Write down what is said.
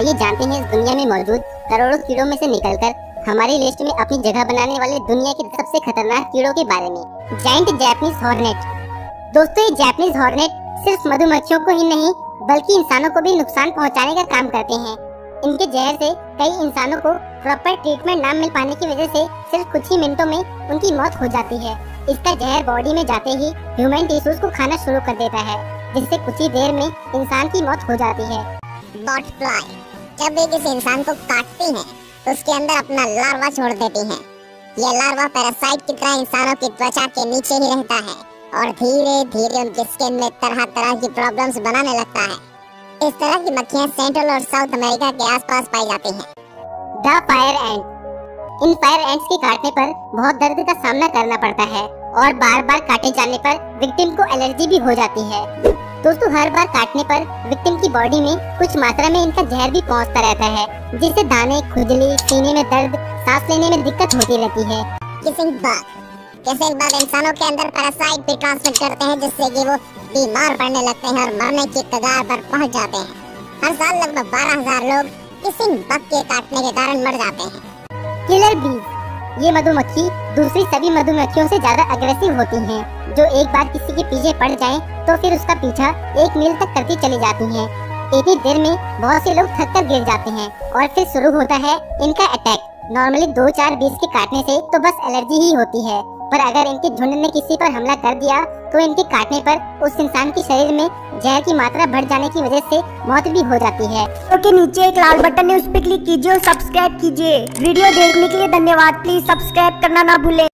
आइए जानते हैं इस दुनिया में मौजूद करोड़ों कीड़ों में से निकलकर हमारी लिस्ट में अपनी जगह बनाने वाले दुनिया के सबसे खतरनाक कीड़ों के बारे में। जाइंट जैपनीज हॉर्नेट दोस्तों, ये जैपनीज हॉर्नेट सिर्फ़ मधुमक्खियों को ही नहीं, बल्कि इंसानों को भी नुकसान पहुँचाने का काम करते हैं। इनके जहर से कई इंसानों को प्रॉपर ट्रीटमेंट न मिल पाने की वजह से सिर्फ़ कुछ ही मिनटों में उनकी मौत हो जाती है। इसका जहर बॉडी में जाते ही ह्यूमन टिश्यूज को खाना शुरू कर देता है, जिससे कुछ ही देर में इंसान की मौत हो जाती है। बॉट फ्लाई जब वे किसी इंसान को काटती हैं तो उसके अंदर अपना लार्वा छोड़ देती हैं। ये लार्वा पैरासाइट की तरह इंसानों की त्वचा के नीचे ही रहता है और धीरे धीरे उनके स्किन में तरह तरह की प्रॉब्लम्स बनाने लगता है। इस तरह की मक्खियाँ सेंट्रल और साउथ अमेरिका के आसपास पाई जाती हैं। द फायर एंट इन फायर एंट्स के काटने पर बहुत दर्द का सामना करना पड़ता है और बार बार काटे जाने पर विक्टिम को एलर्जी भी हो जाती है। दोस्तों हर बार काटने पर विक्टिम की बॉडी में कुछ मात्रा में इनका जहर भी पहुँचता रहता है जिससे दाने खुजली सीने में दर्द सांस लेने में दिक्कत होती रहती है। किसिंग बग किसिंग बग इंसानों के अंदर पैरासाइट भी ट्रांसमिट करते हैं जिससे कि वो बीमार पड़ने लगते हैं और मरने की कगार पर पहुँच जाते हैं। हर साल लगभग बारह हज़ार लोग किसिंग बग के काटने के कारण मर जाते हैं। किलर बीज ये मधुमक्खी दूसरी सभी मधुमक्खियों से ज़्यादा अग्रेसिव होती हैं, जो एक बार किसी के पीछे पड़ जाए तो फिर उसका पीछा एक मील तक करती चली जाती हैं। इतनी देर में बहुत से लोग थक कर गिर जाते हैं और फिर शुरू होता है इनका अटैक नॉर्मली दो चार बीस के काटने से तो बस एलर्जी ही होती है। पर अगर इनके झुंड ने किसी पर हमला कर दिया तो इनके काटने पर उस इंसान के शरीर में जहर की मात्रा बढ़ जाने की वजह से मौत भी हो जाती है। तो के नीचे एक लाल बटन है, उस पर क्लिक कीजिए और सब्सक्राइब कीजिए। वीडियो देखने के लिए धन्यवाद। प्लीज़ सब्सक्राइब करना ना भूले।